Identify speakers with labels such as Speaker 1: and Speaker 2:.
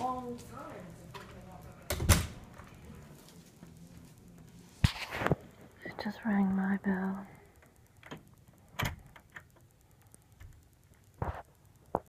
Speaker 1: long time. It just rang my bell.